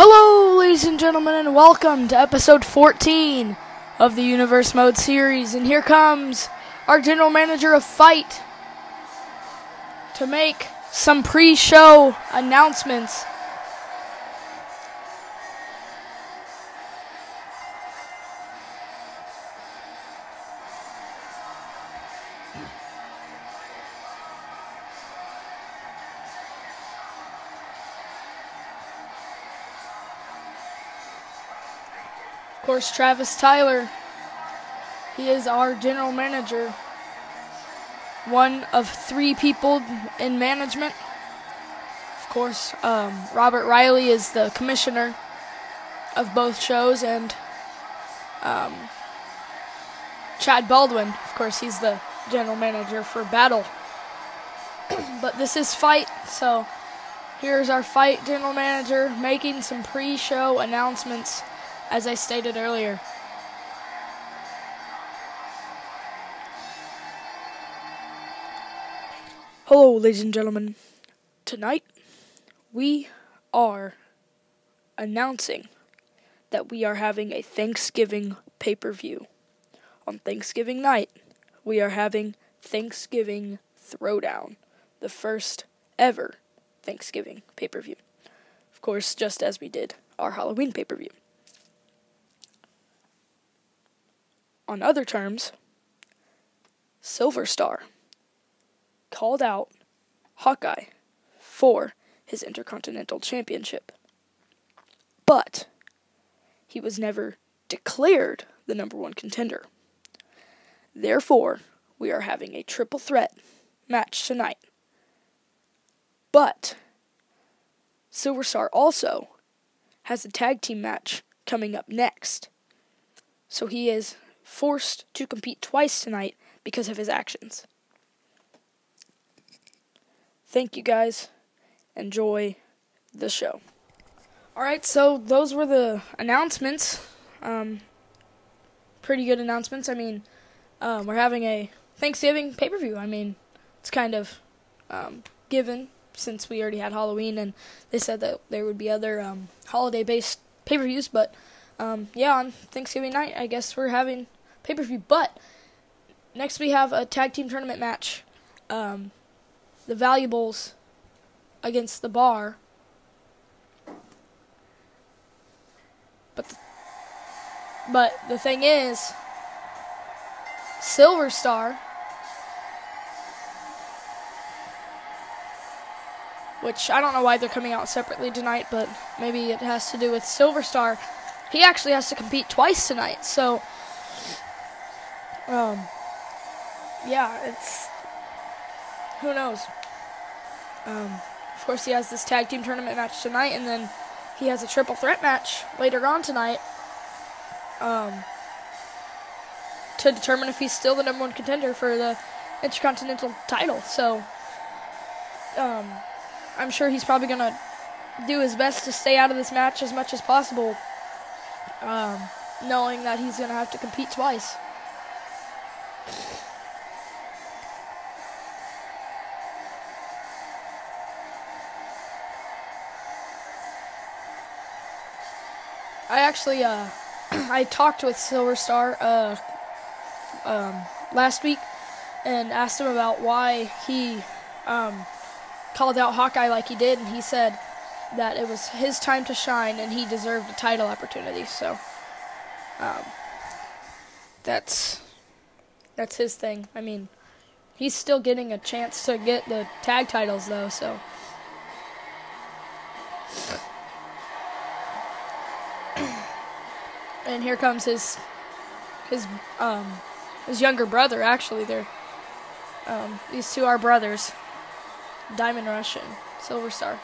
Hello, ladies and gentlemen, and welcome to episode 14 of the Universe Mode series. And here comes our general manager of Fight to make some pre show announcements. Course, Travis Tyler. He is our general manager. One of three people in management. Of course, um, Robert Riley is the commissioner of both shows, and um, Chad Baldwin, of course, he's the general manager for Battle. but this is Fight, so here's our Fight general manager making some pre show announcements as I stated earlier. Hello, ladies and gentlemen. Tonight, we are announcing that we are having a Thanksgiving pay per view. On Thanksgiving night, we are having Thanksgiving Throwdown, the first ever Thanksgiving pay per view. Of course, just as we did our Halloween pay per view. On other terms, Silver Star called out Hawkeye for his Intercontinental Championship. But he was never declared the number one contender. Therefore, we are having a triple threat match tonight. But Silver Star also has a tag team match coming up next. So he is forced to compete twice tonight because of his actions. Thank you guys. Enjoy the show. Alright, so those were the announcements. Um, pretty good announcements. I mean, um, we're having a Thanksgiving pay per view. I mean, it's kind of um, given since we already had Halloween, and they said that there would be other um, holiday based pay per views, but um, yeah, on Thanksgiving night, I guess we're having pay per view. But next we have a tag team tournament match. Um, the Valuables against the Bar. But but the thing is, Silver Star, which I don't know why they're coming out separately tonight, but maybe it has to do with Silver Star. He actually has to compete twice tonight, so um, yeah, it's who knows. Um, of course, he has this tag team tournament match tonight, and then he has a triple threat match later on tonight. Um, to determine if he's still the number one contender for the Intercontinental title. So, um, I'm sure he's probably gonna do his best to stay out of this match as much as possible, um, knowing that he's gonna have to compete twice. I actually uh I talked with Silver Star uh um last week and asked him about why he um called out Hawkeye like he did and he said that it was his time to shine and he deserved a title opportunity. So um that's that's his thing. I mean, he's still getting a chance to get the tag titles though, so and here comes his his um his younger brother actually. They're um, these two are brothers. Diamond rush and silver star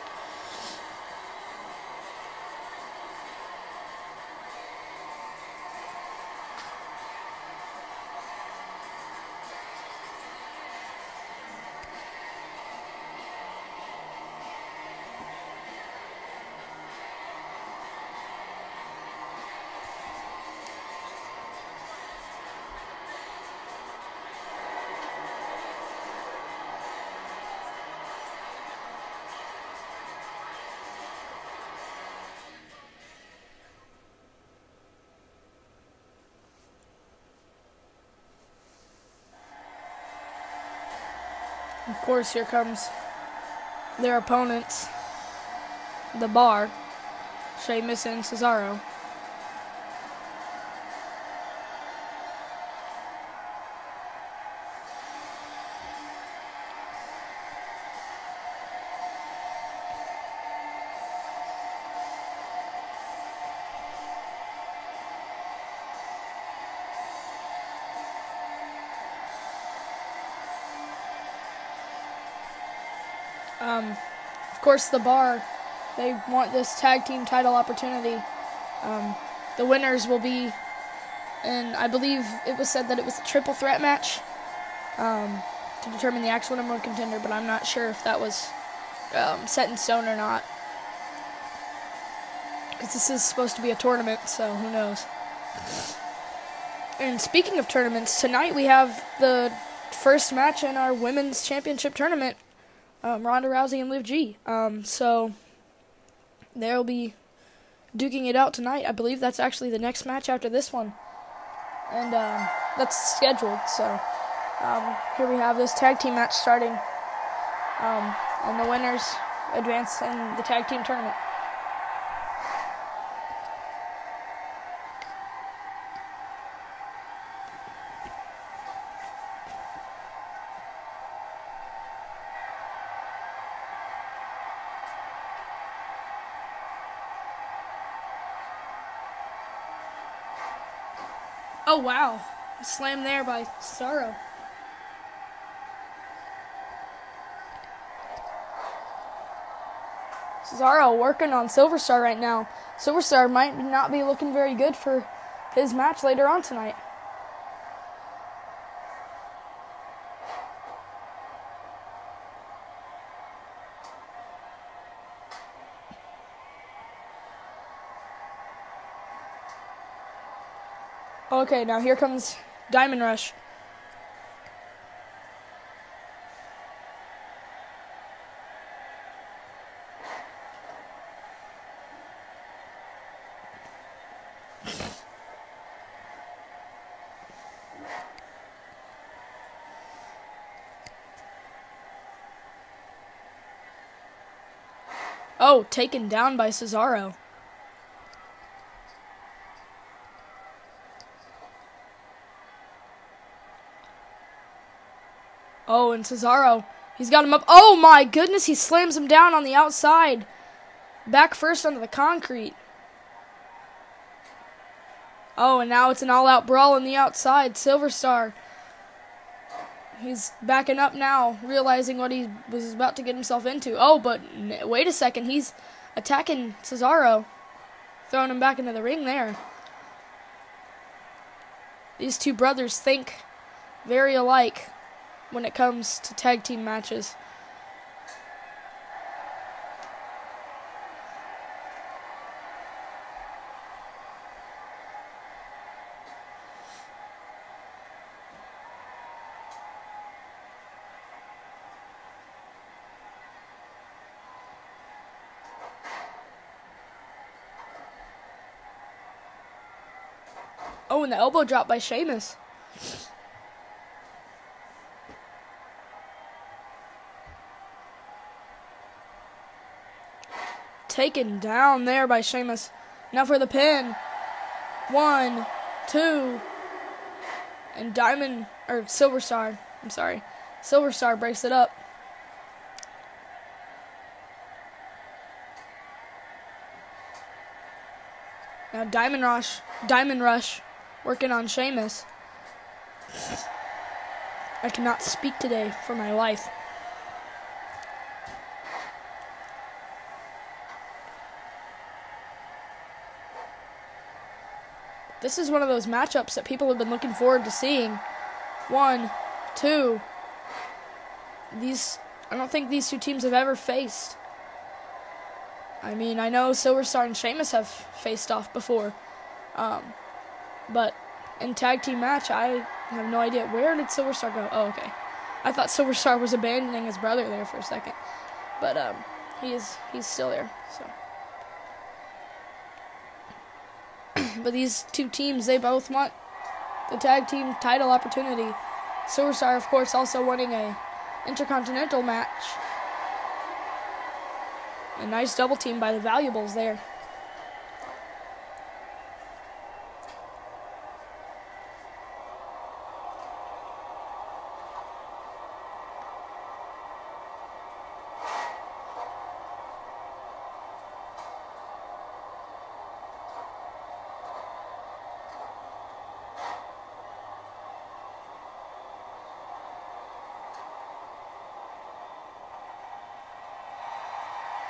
Of course, here comes their opponents, the Bar, Sheamus and Cesaro. Course, the bar, they want this tag team title opportunity. Um, the winners will be, and I believe it was said that it was a triple threat match um, to determine the actual number one contender, but I'm not sure if that was um, set in stone or not. Because this is supposed to be a tournament, so who knows. And speaking of tournaments, tonight we have the first match in our women's championship tournament um, Ronda Rousey and Liv G. Um, so they'll be duking it out tonight. I believe that's actually the next match after this one, and um, that's scheduled. So um, here we have this tag team match starting, um, and the winners advance in the tag team tournament. Oh wow. Slam there by Sorrow. Cesaro working on Silver Star right now. Silver Star might not be looking very good for his match later on tonight. Okay, now here comes Diamond Rush. Oh, taken down by Cesaro. Oh, and Cesaro, he's got him up. Oh my goodness, he slams him down on the outside. Back first onto the concrete. Oh, and now it's an all out brawl on the outside. Silver Star. He's backing up now, realizing what he was about to get himself into. Oh, but wait a second. He's attacking Cesaro, throwing him back into the ring there. These two brothers think very alike when it comes to tag team matches. Oh, and the elbow drop by Sheamus. Taken down there by Sheamus. Now for the pin. One, two, and Diamond, or Silver Star, I'm sorry. Silver Star breaks it up. Now Diamond Rush, Diamond Rush, working on Sheamus. I cannot speak today for my life. This is one of those matchups that people have been looking forward to seeing. One, two. These, I don't think these two teams have ever faced. I mean, I know Silverstar and Sheamus have faced off before, um, but in tag team match, I have no idea where did Silverstar go. Oh, okay. I thought Silverstar was abandoning his brother there for a second, but um, he is he's still there. So. But these two teams, they both want the tag team title opportunity. Silver Star, of course, also winning a Intercontinental match. A nice double team by the Valuables there.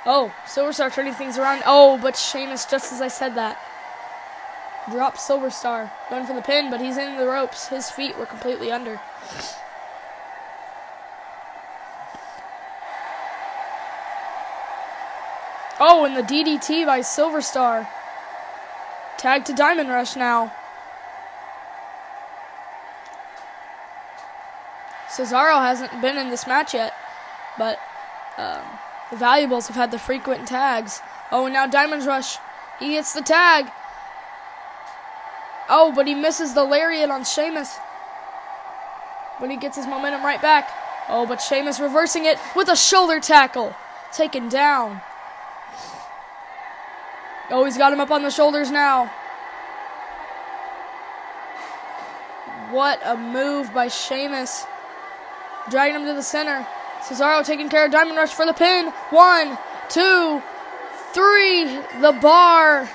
Oh, Silver Star turning things around. Oh, but Sheamus, just as I said that, dropped Silver Star. Going for the pin, but he's in the ropes. His feet were completely under. Oh, and the DDT by Silver Star. Tag to Diamond Rush now. Cesaro hasn't been in this match yet, but um, the valuables have had the frequent tags. Oh, and now Diamond Rush. He gets the tag. Oh, but he misses the lariat on Sheamus. But he gets his momentum right back. Oh, but Sheamus reversing it with a shoulder tackle. Taken down. Oh, he's got him up on the shoulders now. What a move by Sheamus. Dragging him to the center. Cesaro taking care of Diamond Rush for the pin. One, two, three. The bar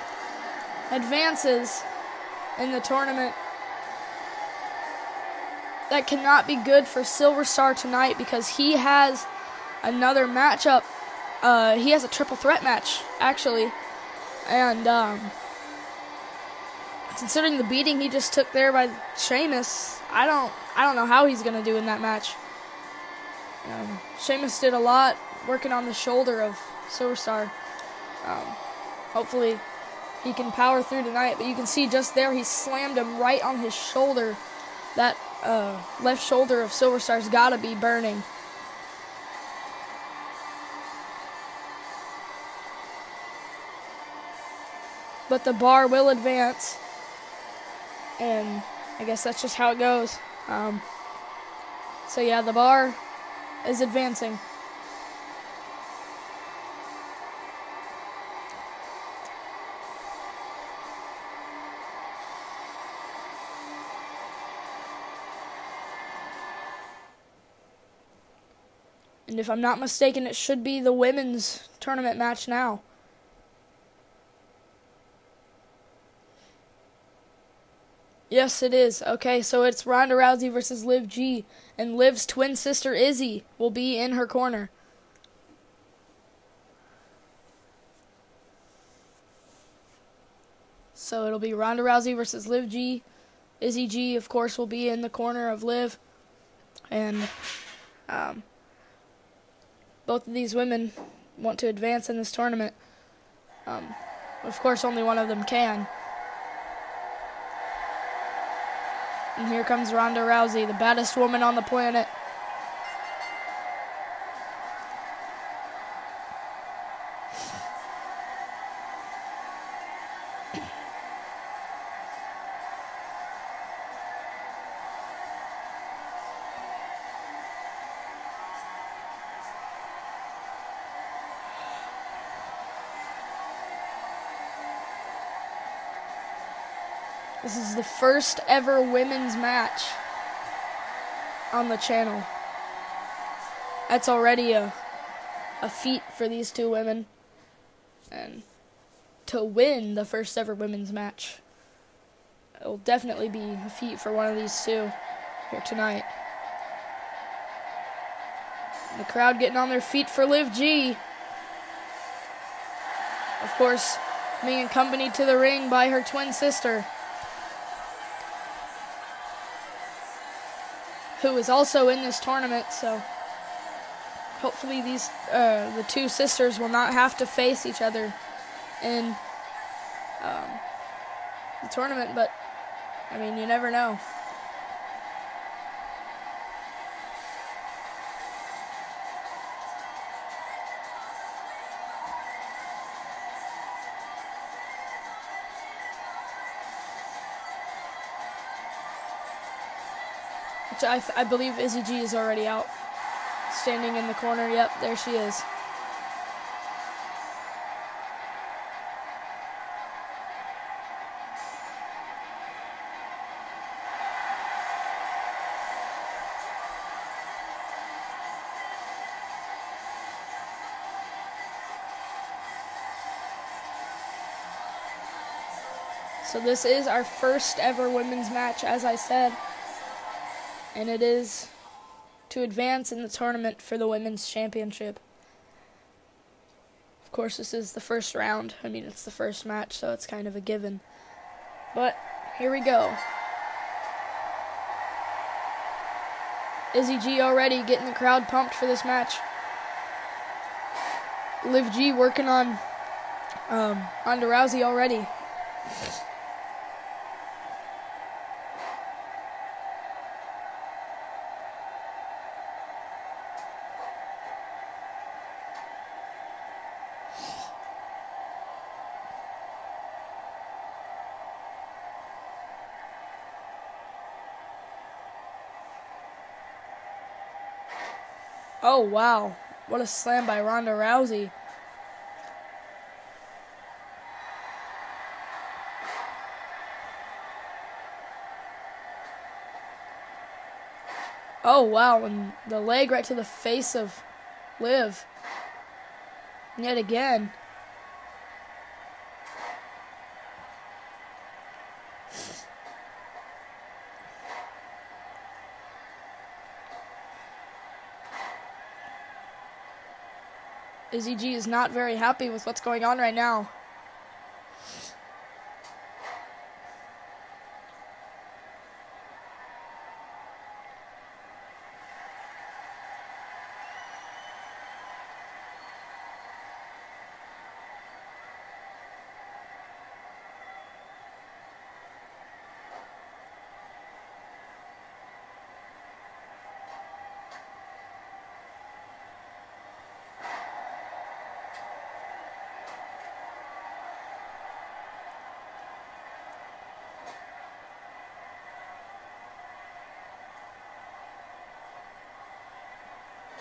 advances in the tournament. That cannot be good for Silver Star tonight because he has another matchup. Uh, he has a triple threat match, actually. And um, considering the beating he just took there by Sheamus, I don't I don't know how he's gonna do in that match. Um, Sheamus did a lot working on the shoulder of Silverstar. Um, hopefully he can power through tonight, but you can see just there he slammed him right on his shoulder. That uh, left shoulder of Silverstar's got to be burning. But the bar will advance. And I guess that's just how it goes. Um, so yeah, the bar is advancing. And if I'm not mistaken, it should be the women's tournament match now. Yes, it is. Okay, so it's Ronda Rousey versus Liv G, and Liv's twin sister Izzy will be in her corner. So it'll be Ronda Rousey versus Liv G. Izzy G, of course, will be in the corner of Liv. And um, both of these women want to advance in this tournament. Um, of course, only one of them can. And here comes Ronda Rousey, the baddest woman on the planet. This is the first ever women's match on the channel. That's already a a feat for these two women. And to win the first ever women's match. It will definitely be a feat for one of these two here tonight. The crowd getting on their feet for Liv G. Of course, being accompanied to the ring by her twin sister. Who is also in this tournament. So hopefully these uh, the two sisters will not have to face each other in um, the tournament. But I mean, you never know. I, I believe Izzy G is already out. standing in the corner. Yep, there she is. So this is our first ever women's match, as I said. And it is to advance in the tournament for the women's championship. Of course, this is the first round. I mean, it's the first match, so it's kind of a given. But here we go. Izzy G already getting the crowd pumped for this match. Liv G working on um, Ronda Rousey already. Oh, wow. What a slam by Ronda Rousey. Oh, wow. And the leg right to the face of Liv. Yet again. Izzy G is not very happy with what's going on right now.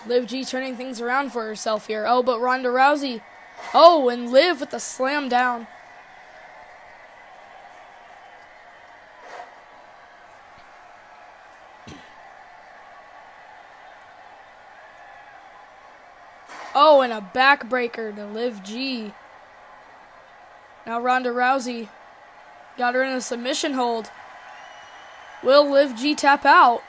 Liv G turning things around for herself here. Oh, but Ronda Rousey. Oh, and Liv with the slam down. Oh, and a backbreaker to Liv G. Now Ronda Rousey got her in a submission hold. Will Liv G tap out?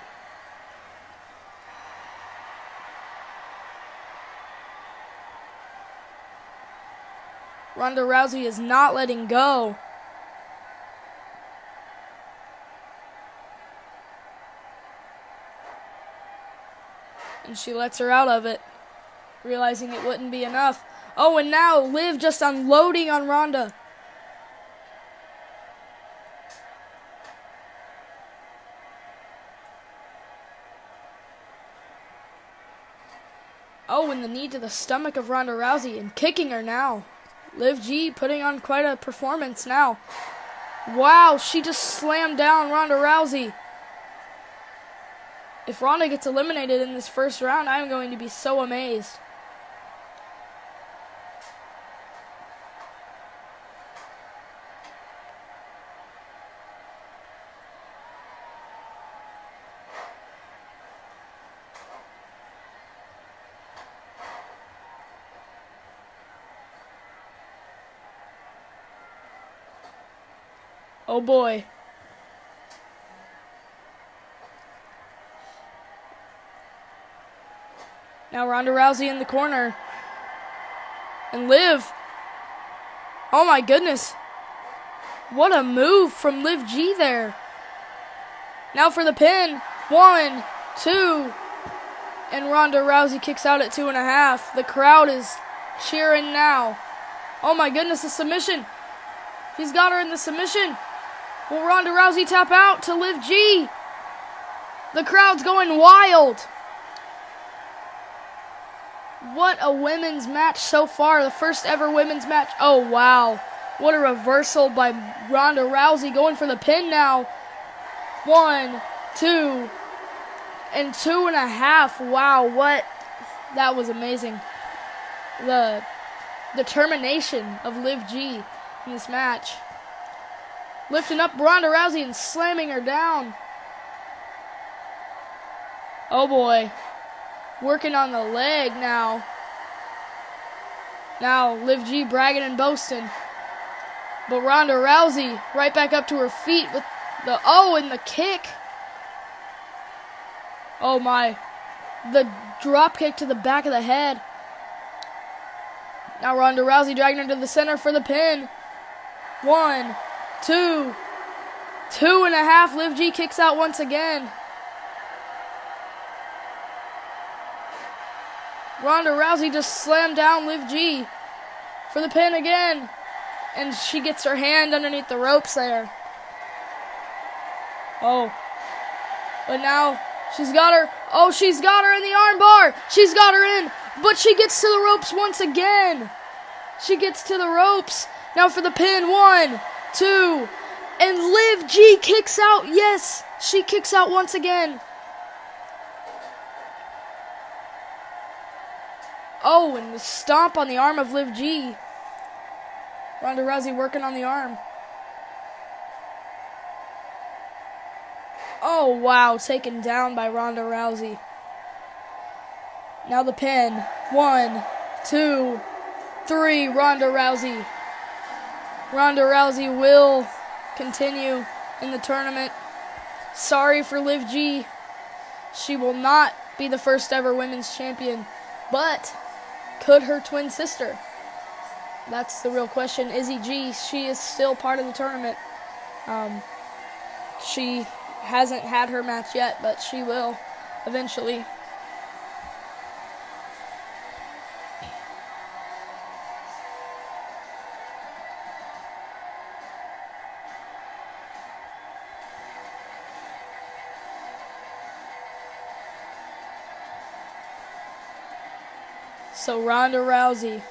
Ronda Rousey is not letting go. And she lets her out of it, realizing it wouldn't be enough. Oh, and now Liv just unloading on Ronda. Oh, and the knee to the stomach of Ronda Rousey and kicking her now. Liv G putting on quite a performance now. Wow, she just slammed down Ronda Rousey. If Ronda gets eliminated in this first round, I'm going to be so amazed. Oh boy. Now Ronda Rousey in the corner. And Liv. Oh my goodness. What a move from Liv G there. Now for the pin. One, two. And Ronda Rousey kicks out at two and a half. The crowd is cheering now. Oh my goodness, the submission. He's got her in the submission. Will Ronda Rousey tap out to Liv G? The crowd's going wild. What a women's match so far. The first ever women's match. Oh, wow. What a reversal by Ronda Rousey going for the pin now. One, two, and two and a half. Wow, what That was amazing. The determination of Liv G in this match. Lifting up Ronda Rousey and slamming her down. Oh boy. Working on the leg now. Now, Liv G bragging and boasting. But Ronda Rousey right back up to her feet with the oh and the kick. Oh my. The drop kick to the back of the head. Now Ronda Rousey dragging her to the center for the pin. One, two, two and a half. Liv G kicks out once again. Ronda Rousey just slammed down Liv G for the pin again. And she gets her hand underneath the ropes there. Oh. But now she's got her. Oh, she's got her in the armbar. She's got her in. But she gets to the ropes once again. She gets to the ropes. Now for the pin. One, two. And Liv G kicks out. Yes, she kicks out once again. Oh, and the stomp on the arm of Liv G. Ronda Rousey working on the arm. Oh, wow. Taken down by Ronda Rousey. Now the pin. One, two, three. Ronda Rousey. Ronda Rousey will continue in the tournament. Sorry for Liv G. She will not be the first ever women's champion. But could her twin sister? That's the real question. Izzy G, she is still part of the tournament. Um, she hasn't had her match yet, but she will eventually. Ronda Rousey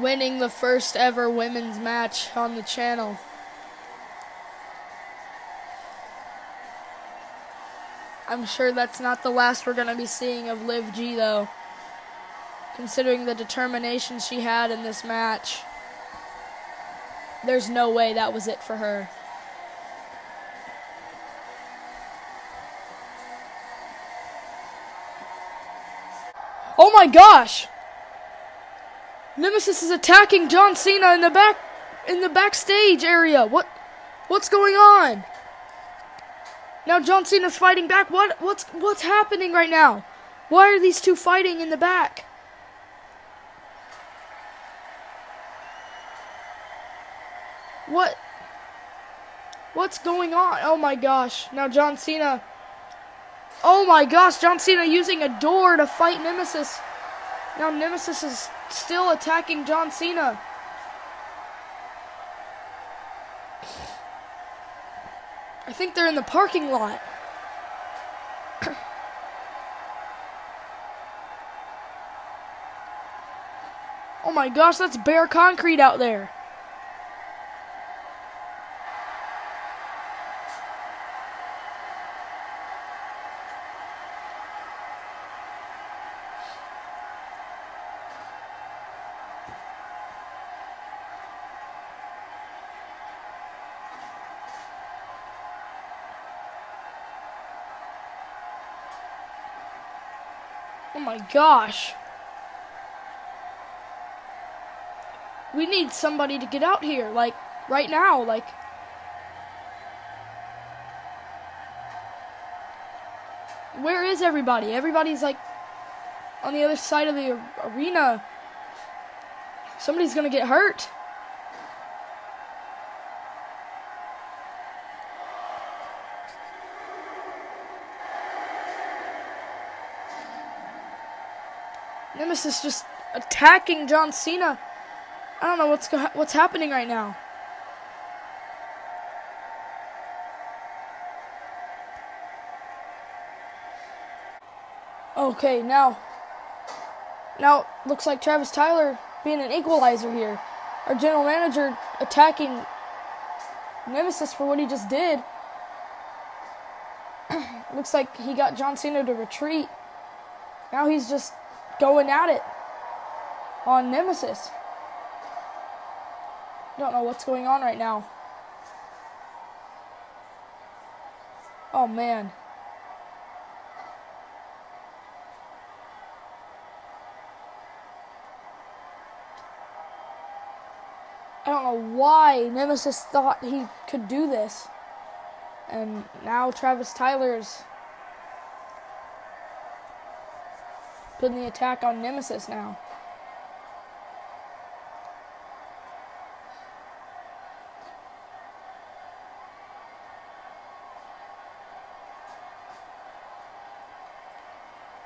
winning the first ever women's match on the channel. I'm sure that's not the last we're going to be seeing of Liv G though. Considering the determination she had in this match. There's no way that was it for her. My gosh! Nemesis is attacking John Cena in the back in the backstage area. What what's going on? Now John Cena's fighting back. What what's what's happening right now? Why are these two fighting in the back? What What's going on? Oh my gosh. Now John Cena Oh my gosh, John Cena using a door to fight Nemesis. Now Nemesis is still attacking John Cena. I think they're in the parking lot. oh my gosh, that's bare concrete out there. My gosh. We need somebody to get out here, like, right now, like. Where is everybody? Everybody's, like, on the other side of the arena. Somebody's gonna get hurt. Nemesis just attacking John Cena. I don't know what's what's happening right now. Okay, now now looks like Travis Tyler being an equalizer here. Our general manager attacking Nemesis for what he just did. looks like he got John Cena to retreat. Now he's just going at it on Nemesis. Don't know what's going on right now. Oh man. I don't know why Nemesis thought he could do this. And now Travis Tyler's putting the attack on Nemesis now.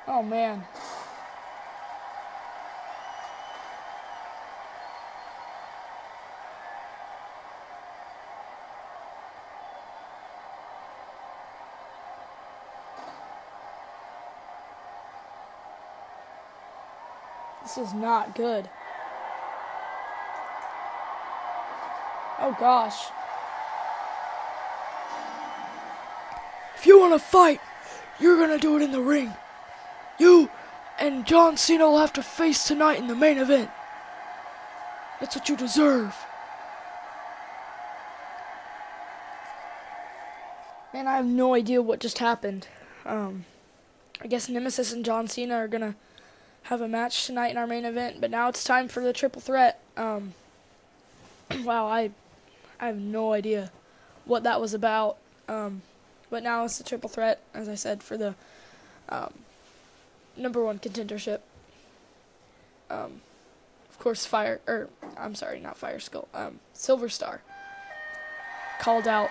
Oh man. This is not good. Oh gosh. If you want to fight, you're going to do it in the ring. You and John Cena will have to face tonight in the main event. That's what you deserve. Man, I have no idea what just happened. Um, I guess Nemesis and John Cena are gonna have a match tonight in our main event, but now it's time for the triple threat. Um, wow, I, I have no idea what that was about. Um, but now it's the triple threat, as I said, for the um, number one contendership. Um, of course, Fire, or I'm sorry, not Fire Skull, um, Silver Star called out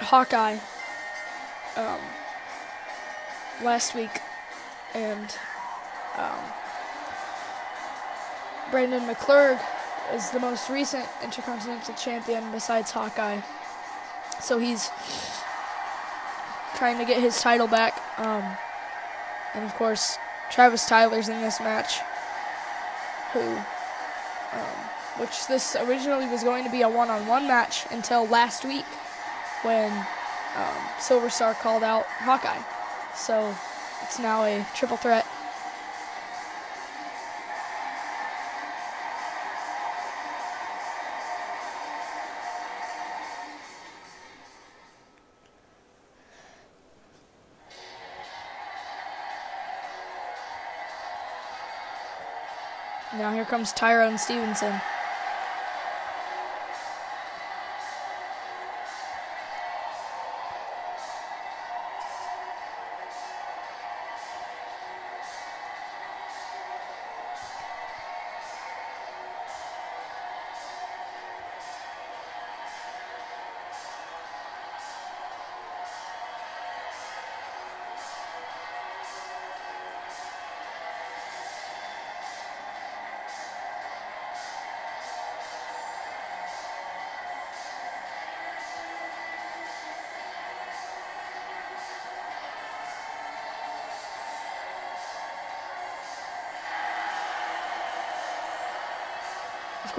Hawkeye um, last week, and um, Brandon McClurg is the most recent Intercontinental Champion besides Hawkeye. So he's trying to get his title back. Um, and of course, Travis Tyler's in this match, who, um, which this originally was going to be a one-on-one match until last week when um, Silver Star called out Hawkeye. So it's now a triple threat Now here comes Tyrone Stevenson.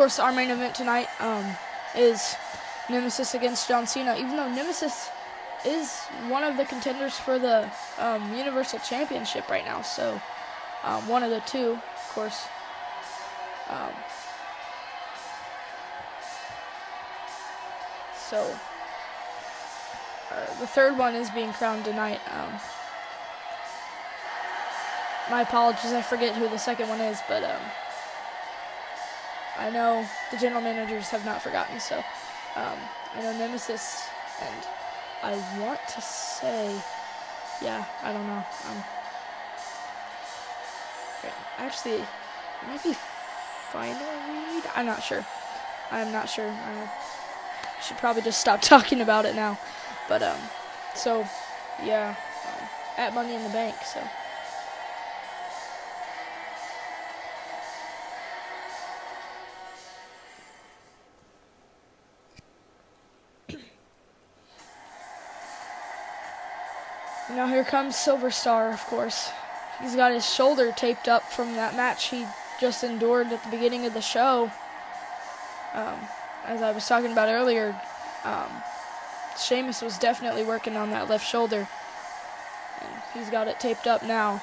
Course, our main event tonight um, is Nemesis against John Cena. Even though Nemesis is one of the contenders for the um, Universal Championship right now, so um, one of the two, of course. Um, so uh, the third one is being crowned tonight. Um, my apologies, I forget who the second one is, but um, I know the general managers have not forgotten, so um, I know Nemesis, and I want to say, yeah, I don't know. Um, actually, it might be final read. I'm not sure. I'm not sure. I should probably just stop talking about it now. But um, so yeah, um, at Money in the Bank. So. Now here comes Silver Star, of course. He's got his shoulder taped up from that match he just endured at the beginning of the show. Um, as I was talking about earlier, um, Sheamus was definitely working on that left shoulder. And he's got it taped up now.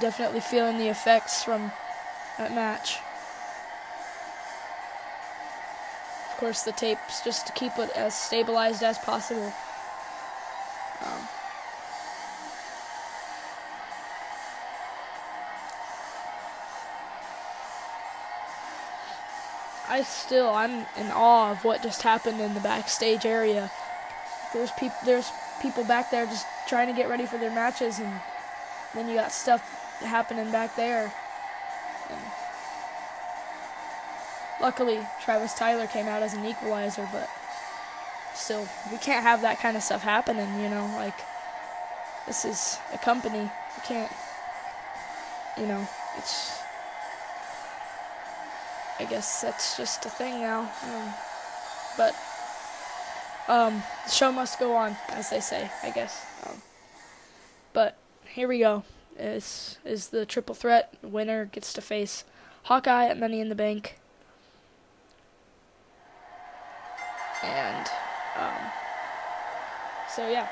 Definitely feeling the effects from that match. Of course, the tape's just to keep it as stabilized as possible. I still I'm in awe of what just happened in the backstage area. There's people there's people back there just trying to get ready for their matches and then you got stuff happening back there. And luckily Travis Tyler came out as an equalizer, but still we can't have that kind of stuff happening, you know, like this is a company. We can't you know, it's I guess that's just a thing now. Um, but um, the show must go on, as they say. I guess. Um, but here we go. Is is the triple threat winner gets to face Hawkeye at Money in the Bank, and um, so yeah.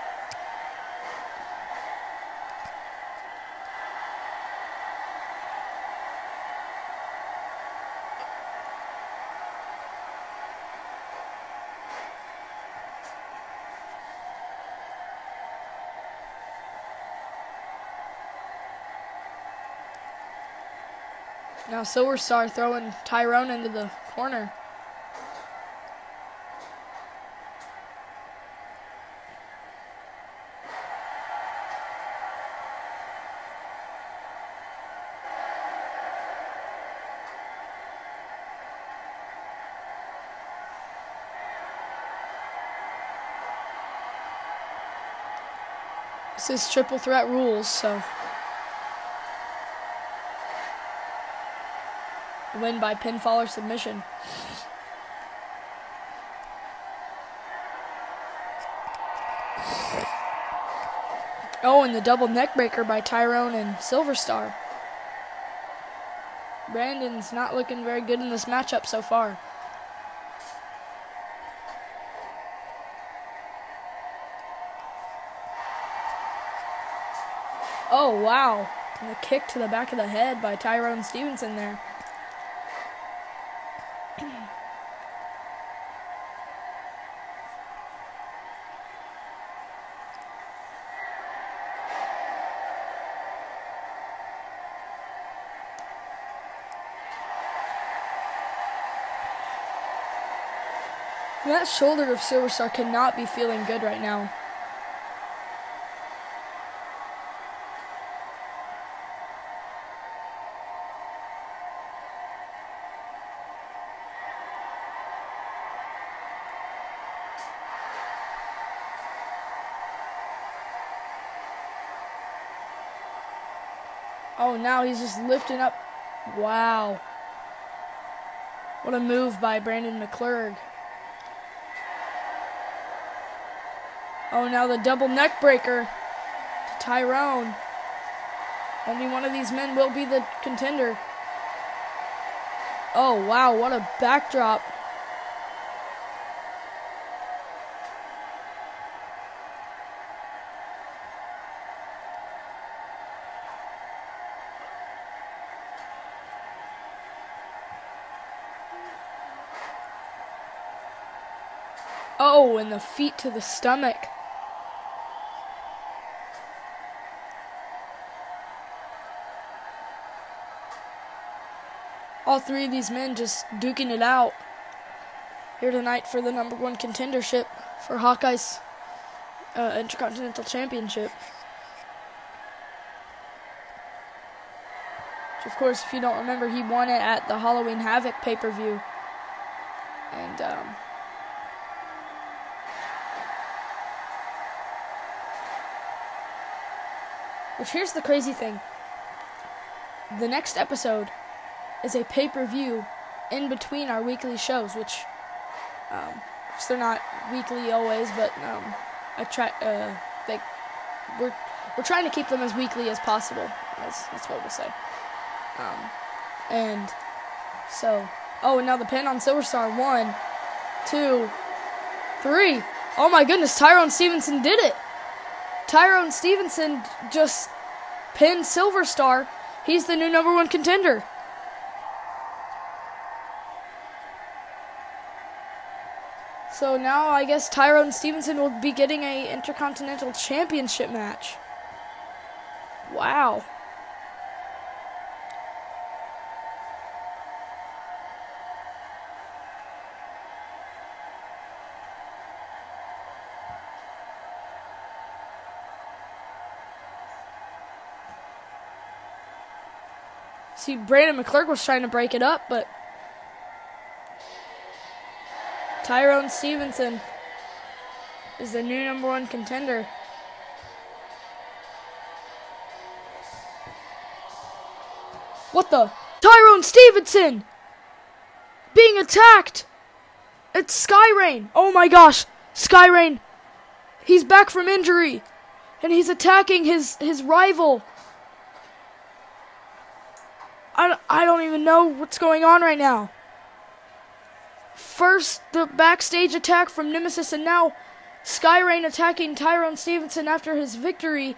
Silver Star throwing Tyrone into the corner. This is triple threat rules, so win by pinfall or submission. Oh, and the double neckbreaker by Tyrone and Silver Star. Brandon's not looking very good in this matchup so far. Oh, wow. And a kick to the back of the head by Tyrone Stevenson there. That shoulder of Silver Star cannot be feeling good right now. Oh, now he's just lifting up. Wow. What a move by Brandon McClurg. Oh, now the double neck breaker to Tyrone. Only one of these men will be the contender. Oh, wow, what a backdrop. Oh, and the feet to the stomach. All three of these men just duking it out here tonight for the number one contendership for Hawkeye's uh, Intercontinental Championship. Which, of course, if you don't remember, he won it at the Halloween Havoc pay per view. And, um, Which here's the crazy thing. The next episode is a pay per view in between our weekly shows, which um, they're not weekly always, but um, I try. Uh, we're we're trying to keep them as weekly as possible. That's that's what we'll say. Um, and so, oh, and now the pin on Silver Star. One, two, three. Oh my goodness, Tyrone Stevenson did it. Tyrone Stevenson just pinned Silver Star. He's the new number one contender. So now I guess Tyrone Stevenson will be getting a Intercontinental Championship match. Wow. See, Brandon McClurk was trying to break it up, but Tyrone Stevenson is the new number one contender. What the? Tyrone Stevenson! Being attacked! It's Skyrain! Oh my gosh! Skyrain! He's back from injury! And he's attacking his, his rival! I, I don't even know what's going on right now. First, the backstage attack from Nemesis, and now Skyrain attacking Tyrone Stevenson after his victory.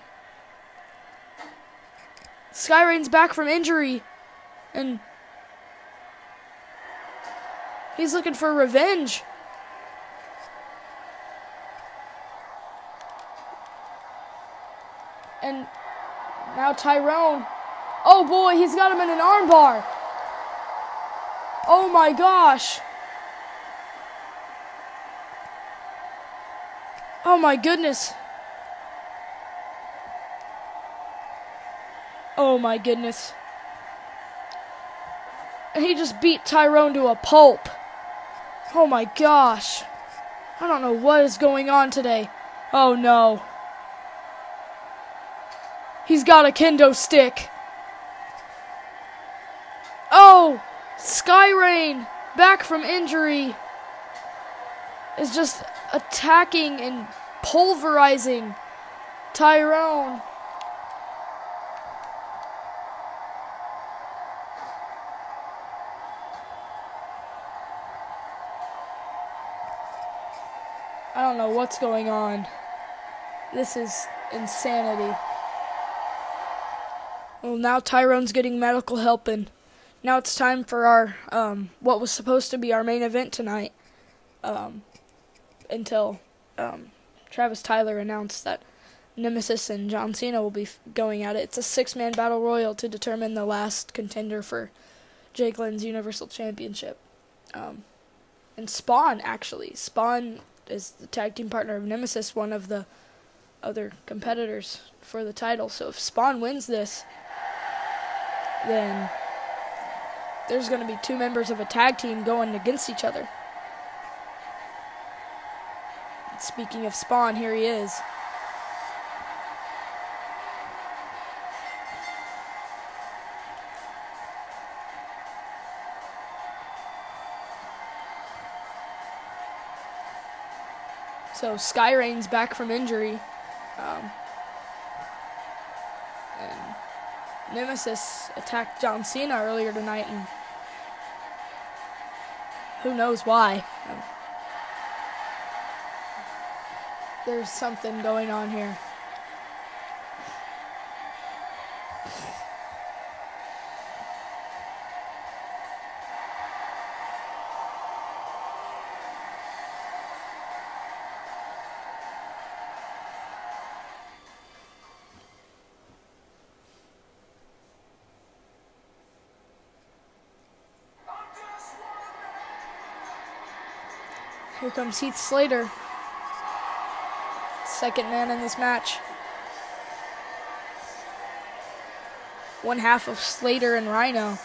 Skyrain's back from injury, and he's looking for revenge. And now Tyrone. Oh boy, he's got him in an armbar. Oh my gosh. Oh my goodness. Oh my goodness. And he just beat Tyrone to a pulp. Oh my gosh. I don't know what is going on today. Oh no. He's got a kendo stick. Oh! Skyrain, back from injury, is just attacking and pulverizing Tyrone. I don't know what's going on. This is insanity. Well, now Tyrone's getting medical help, and now it's time for our um, what was supposed to be our main event tonight. Um, until um, Travis Tyler announced that Nemesis and John Cena will be going at it. It's a six man battle royal to determine the last contender for Jake Lynn's Universal Championship. Um, and Spawn, actually. Spawn is the tag team partner of Nemesis, one of the other competitors for the title. So if Spawn wins this, then there's going to be two members of a tag team going against each other. Speaking of Spawn, here he is. So Skyrain's back from injury. Um, and Nemesis attacked John Cena earlier tonight, and who knows why. Um, there's something going on here. Here comes Heath Slater second man in this match. One half of Slater and Rhino.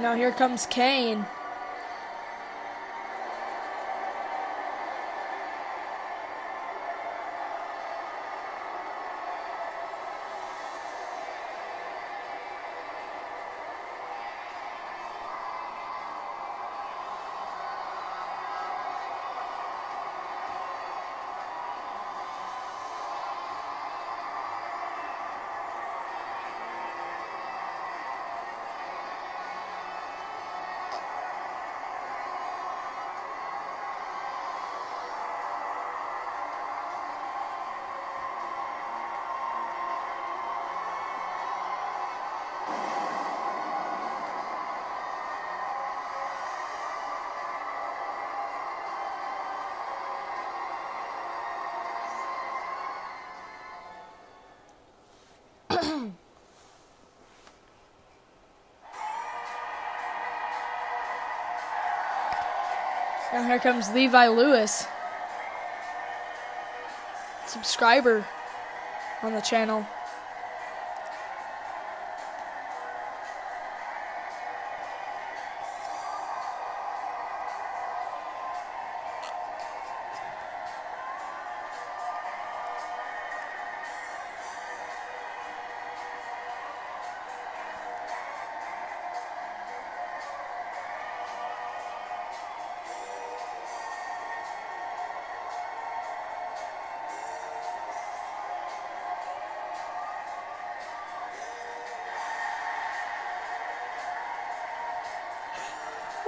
Now here comes Kane. Now here comes Levi Lewis. Subscriber on the channel.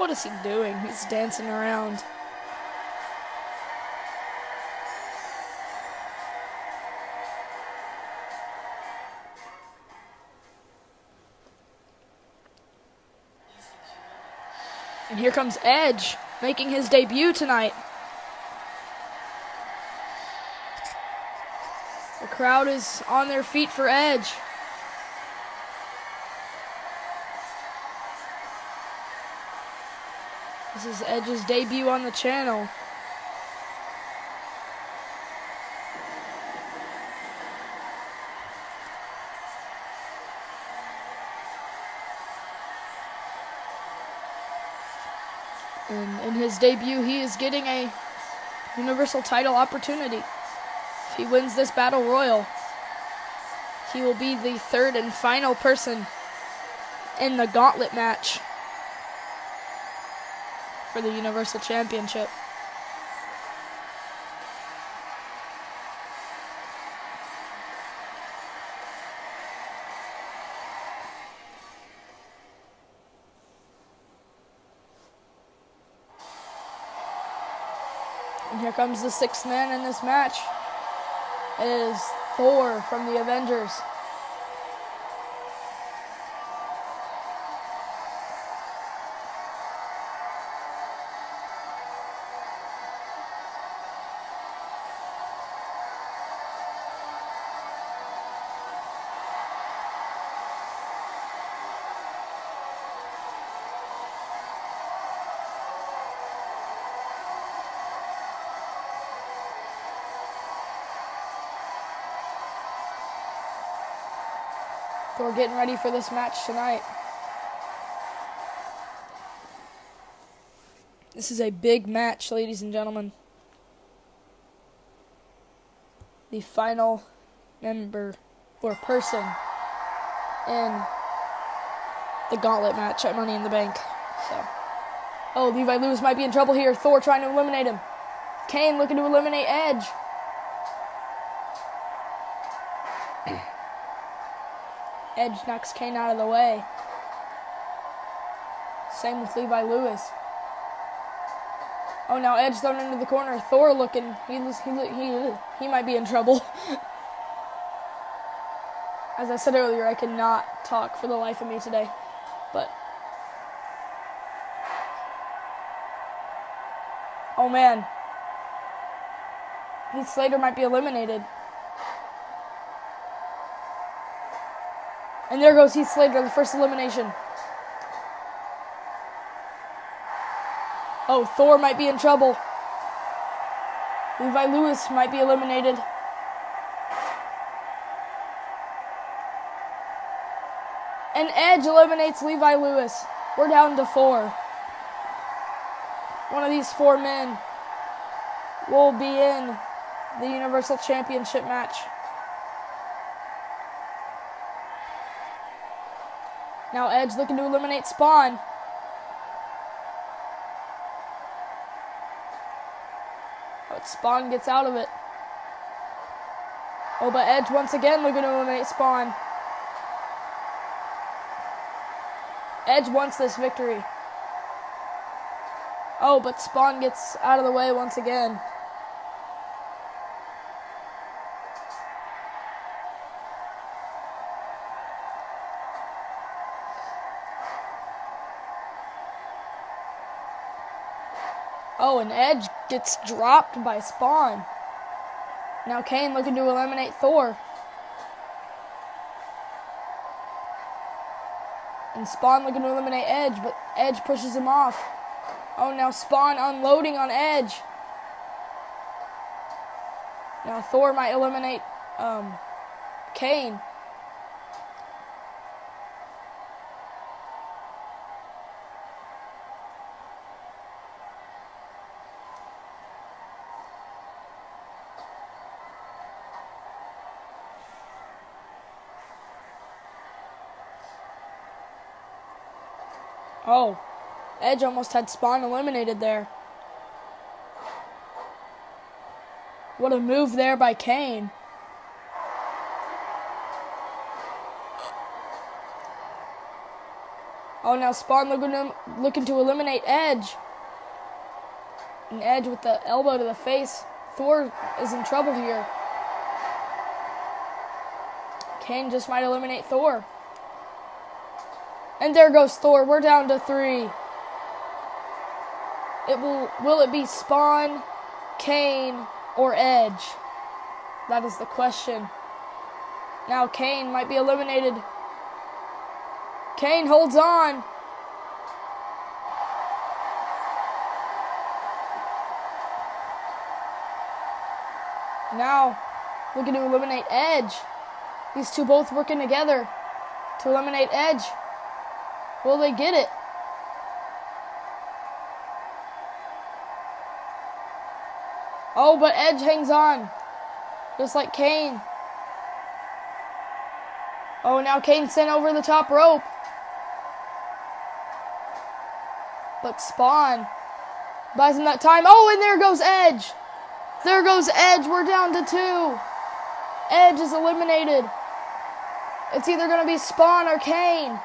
What is he doing? He's dancing around. And here comes Edge, making his debut tonight. The crowd is on their feet for Edge. This is Edge's debut on the channel. And in his debut, he is getting a Universal title opportunity. If he wins this Battle Royal, he will be the third and final person in the gauntlet match for the Universal Championship. And here comes the sixth man in this match. It is Thor from the Avengers. So we're getting ready for this match tonight. This is a big match, ladies and gentlemen. The final member or person in the gauntlet match at Money in the Bank. So, oh, Levi Lewis might be in trouble here. Thor trying to eliminate him. Kane looking to eliminate Edge. Edge knocks Kane out of the way. Same with Levi Lewis. Oh, now Edge thrown into the corner. Thor looking. He he he he might be in trouble. As I said earlier, I cannot talk for the life of me today, but. Oh man. Heath Slater might be eliminated. And there goes Heath Slater, the first elimination. Oh, Thor might be in trouble. Levi Lewis might be eliminated. And Edge eliminates Levi Lewis. We're down to four. One of these four men will be in the Universal Championship match. Now Edge looking to eliminate Spawn. But Spawn gets out of it. Oh, but Edge once again looking to eliminate Spawn. Edge wants this victory. Oh, but Spawn gets out of the way once again. Oh, and Edge gets dropped by Spawn. Now Kane looking to eliminate Thor. And Spawn looking to eliminate Edge, but Edge pushes him off. Oh, now Spawn unloading on Edge. Now Thor might eliminate um, Kane. Oh, Edge almost had Spawn eliminated there. What a move there by Kane. Oh, now Spawn looking to, looking to eliminate Edge. And Edge with the elbow to the face. Thor is in trouble here. Kane just might eliminate Thor. And there goes Thor. We're down to three. It will will it be Spawn, Kane, or Edge? That is the question. Now Kane might be eliminated. Kane holds on. Now, looking to eliminate Edge. These two both working together to eliminate Edge. Will they get it? Oh, but Edge hangs on. Just like Kane. Oh, now Kane sent over the top rope. But Spawn buys him that time. Oh, and there goes Edge. There goes Edge. We're down to two. Edge is eliminated. It's either going to be Spawn or Kane.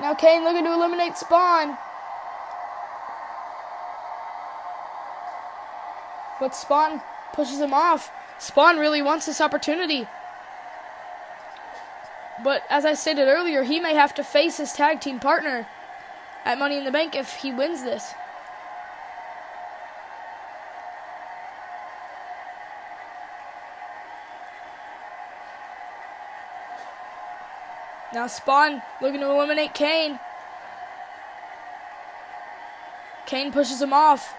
Now Kane looking to eliminate Spawn. But Spawn pushes him off. Spawn really wants this opportunity. But as I stated earlier, he may have to face his tag team partner at Money in the Bank if he wins this. Now Spawn looking to eliminate Kane. Kane pushes him off.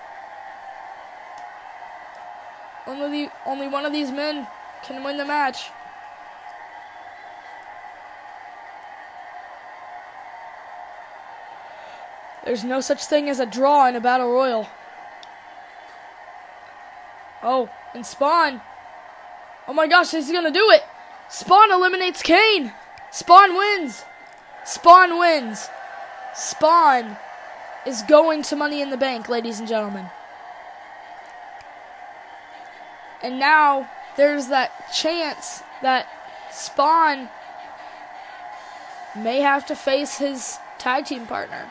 Only the, only one of these men can win the match. There's no such thing as a draw in a battle royal. Oh, and Spawn. Oh my gosh, he's gonna do it. Spawn eliminates Kane. Spawn wins. Spawn wins. Spawn is going to Money in the Bank, ladies and gentlemen. And now there's that chance that Spawn may have to face his tag team partner.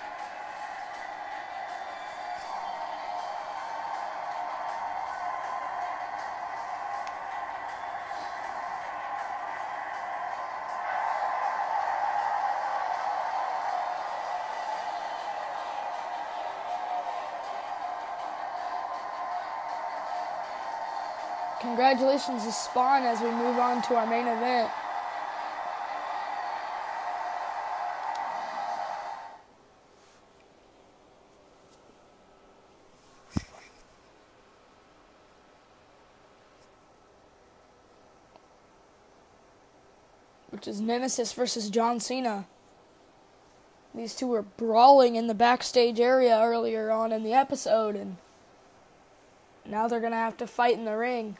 Congratulations to Spawn as we move on to our main event. Which is Nemesis versus John Cena. these two were brawling in the backstage area earlier on in the episode, and now they're gonna have to fight in the ring.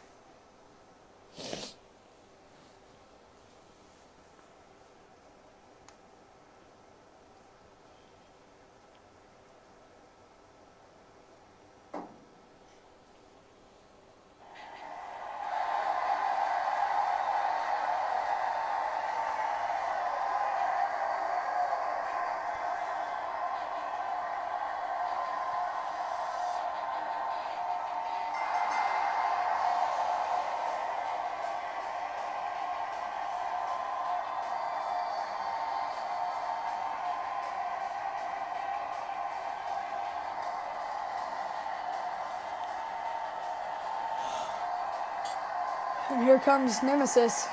Here comes Nemesis.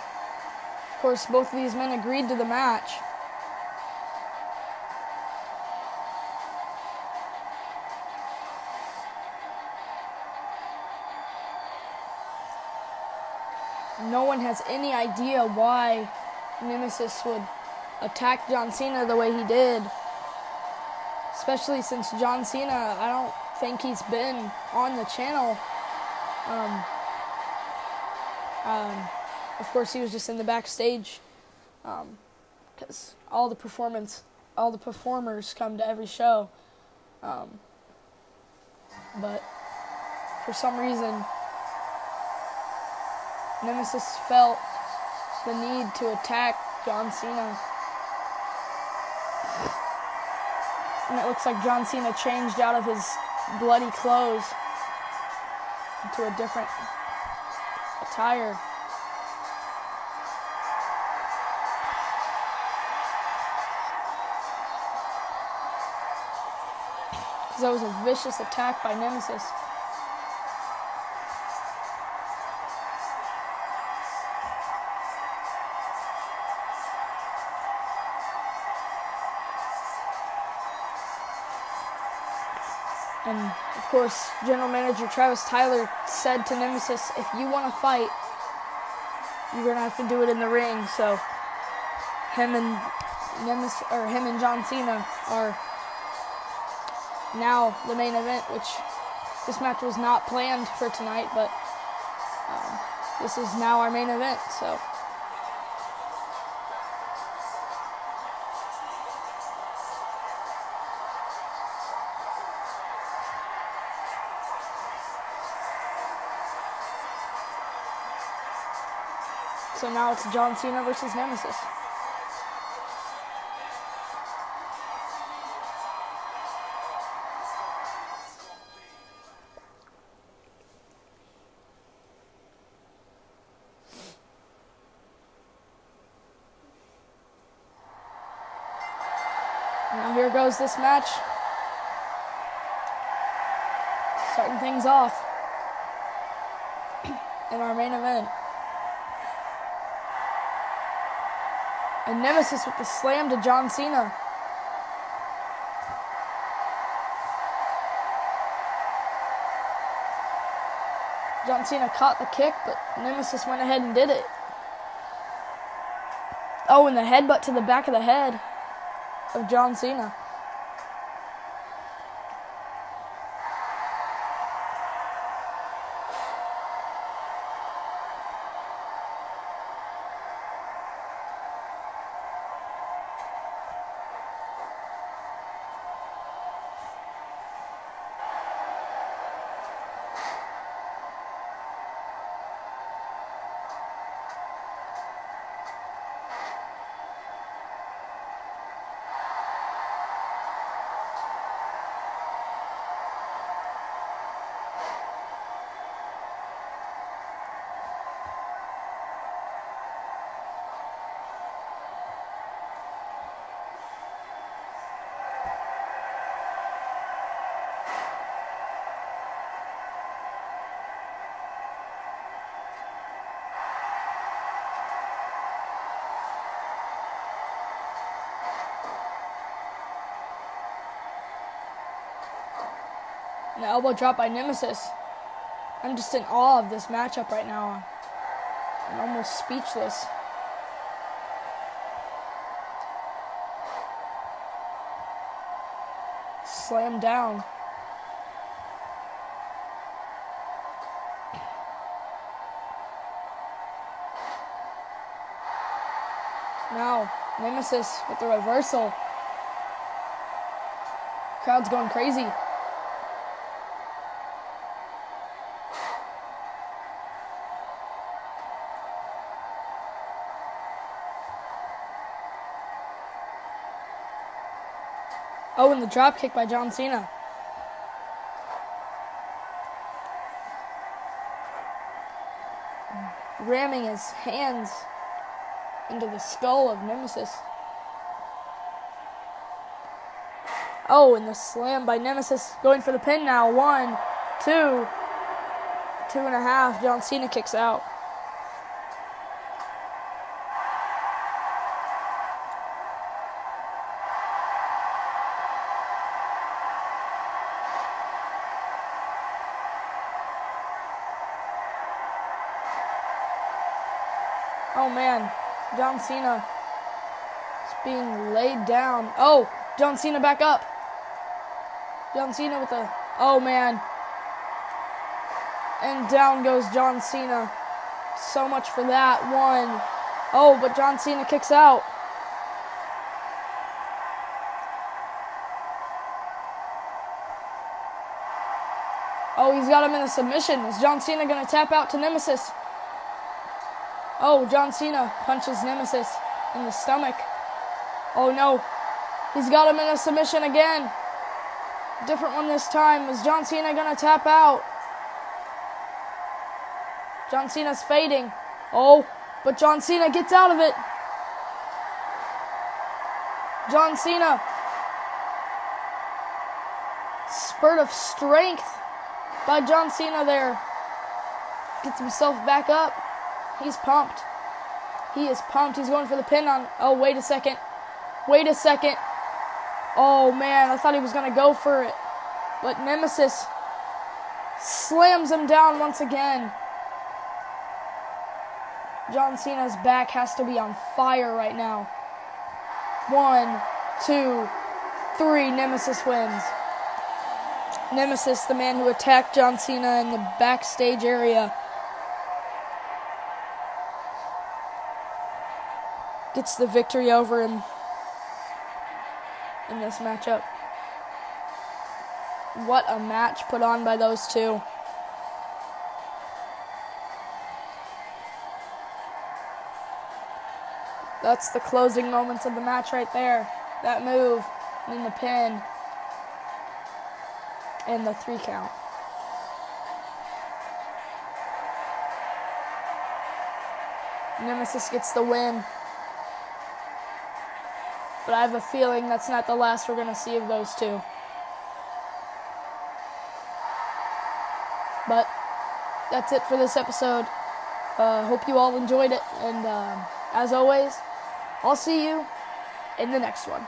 Of course, both of these men agreed to the match. No one has any idea why Nemesis would attack John Cena the way he did. Especially since John Cena, I don't think he's been on the channel. Um, um, of course, he was just in the backstage because um, all the performance, all the performers come to every show. Um, but for some reason, Nemesis felt the need to attack John Cena. And it looks like John Cena changed out of his bloody clothes into a different attire. Because that was a vicious attack by Nemesis. Course, General Manager Travis Tyler said to Nemesis, if you want to fight, you're going to have to do it in the ring. So him and Nemesis, or him and John Cena are now the main event, which this match was not planned for tonight, but um, this is now our main event. So. So now it's John Cena versus Nemesis. Now here goes this match. Starting things off in our main event. And Nemesis with the slam to John Cena. John Cena caught the kick, but Nemesis went ahead and did it. Oh, and the headbutt to the back of the head of John Cena. An elbow drop by Nemesis. I'm just in awe of this matchup right now. I'm almost speechless. Slam down. Now, Nemesis with the reversal. Crowd's going crazy. Oh, and the drop kick by John Cena. Ramming his hands into the skull of Nemesis. Oh, and the slam by Nemesis going for the pin now. One, two, two and a half. John Cena kicks out. Oh man, John Cena is being laid down. Oh, John Cena back up. John Cena with a. Oh man. And down goes John Cena. So much for that one. Oh, but John Cena kicks out. Oh, he's got him in a submission. Is John Cena going to tap out to Nemesis? Oh, John Cena punches Nemesis in the stomach. Oh no. He's got him in a submission again. Different one this time. Is John Cena to tap out? John Cena's fading. Oh, but John Cena gets out of it. John Cena. Spurt of strength by John Cena there. Gets himself back up. He's pumped. He is pumped. He's going for the pin on. Oh, wait a second. Wait a second. Oh, man. I thought he was going to go for it. But Nemesis slams him down once again. John Cena's back has to be on fire right now. One, two, three. Nemesis wins. Nemesis, the man who attacked John Cena in the backstage area. Gets the victory over him in this matchup. What a match put on by those two. That's the closing moments of the match right there. That move, and then the pin, and the three count. Nemesis gets the win. But I have a feeling that's not the last we're going to see of those two. But that's it for this episode. Uh, hope you all enjoyed it. And um, as always, I'll see you in the next one.